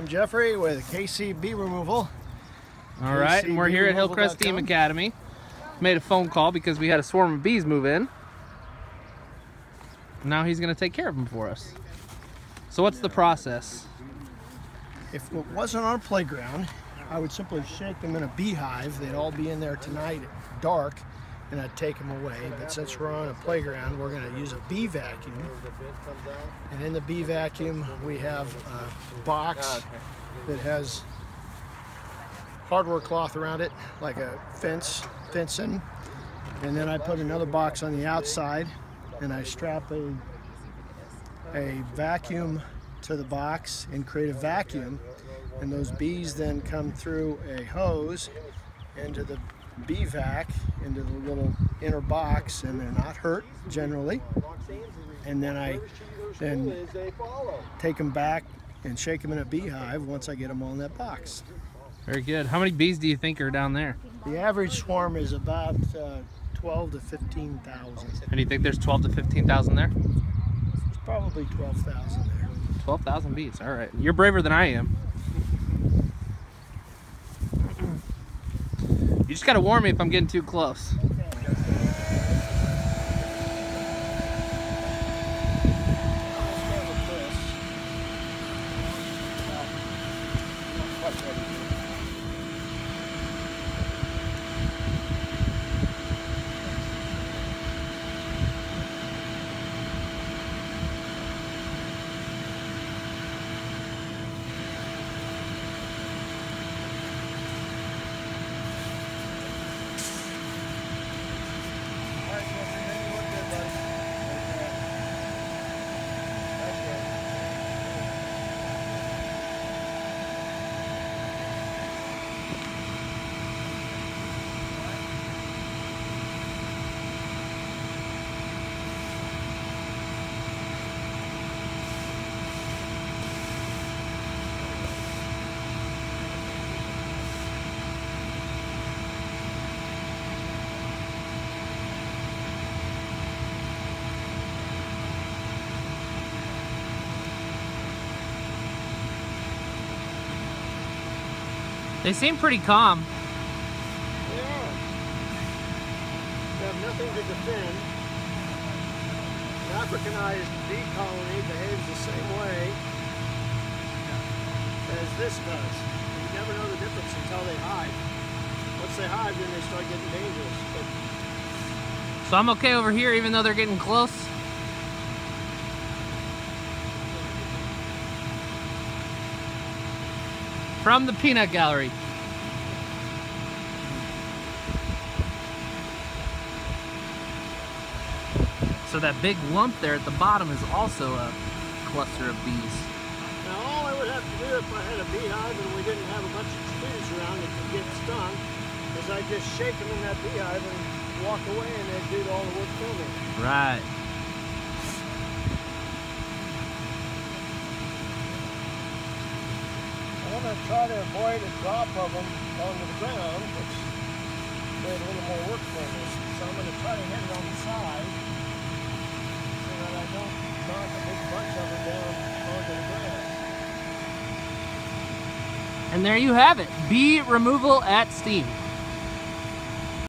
I'm Jeffrey with KCB Removal. All right, and we're here at Hillcrest Steam Academy. Made a phone call because we had a swarm of bees move in. Now he's going to take care of them for us. So what's the process? If it wasn't on a playground, I would simply shake them in a beehive. They'd all be in there tonight at dark, and I'd take them away. But since we're on a playground, we're going to use a bee vacuum. And in the bee vacuum, we have a box that has hardware cloth around it, like a fence, fencing. And then I put another box on the outside, and I strap a a vacuum to the box and create a vacuum and those bees then come through a hose into the bee vac into the little inner box and they're not hurt generally and then I then take them back and shake them in a beehive once I get them all in that box. Very good. How many bees do you think are down there? The average swarm is about uh, 12 to 15,000. And you think there's 12 to 15,000 there? It's probably 12,000 there. 12,000 bees. All right. You're braver than I am. You just got to warn me if I'm getting too close. They seem pretty calm. They are. They have nothing to defend. An Africanized bee colony behaves the same way as this does. You never know the difference until they hide. Once they hide, then they start getting dangerous. But so I'm okay over here even though they're getting close? From the peanut gallery. So that big lump there at the bottom is also a cluster of bees. Now all I would have to do if I had a beehive and we didn't have a bunch of bees around that could get stung is I'd just shake them in that beehive and walk away and they'd do all the work for me. Right. I'm going to try to avoid a drop of them onto the ground, which made a little more work for me. So I'm going to try to hit it on the side so that I don't knock a big bunch of them down onto the ground. And there you have it, bee removal at steam.